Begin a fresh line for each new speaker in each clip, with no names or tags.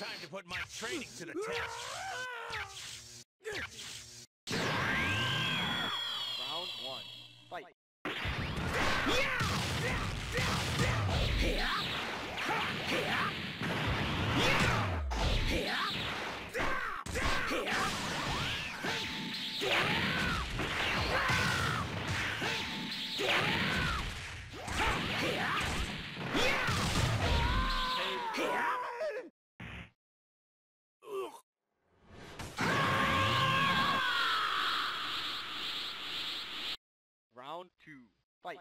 Time to put my training to the test.
Two. Fight.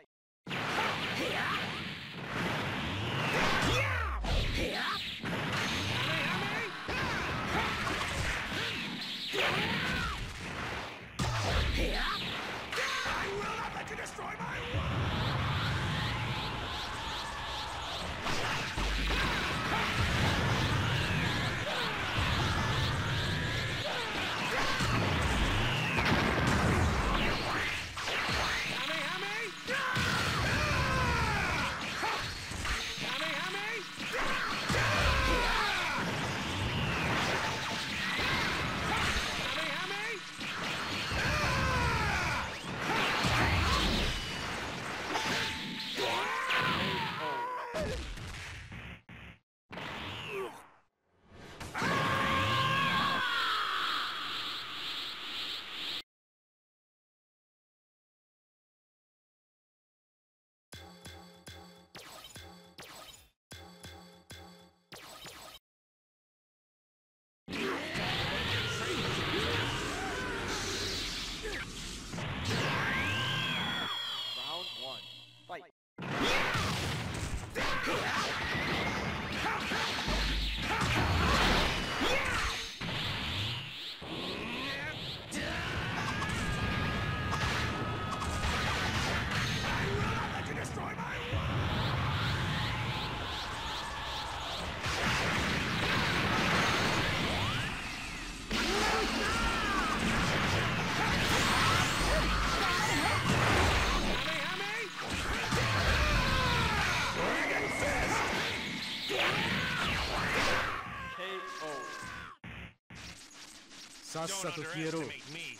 さっさと消えろ
underestimate me.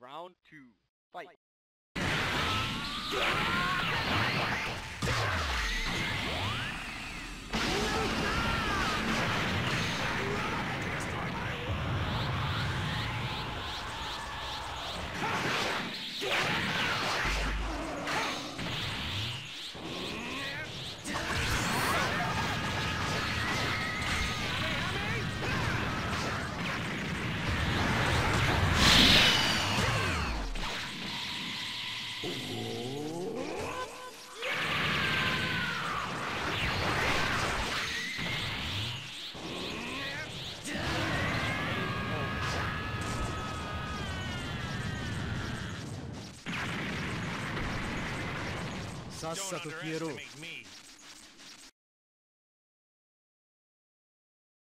Round 2 Fight.
Sa- さ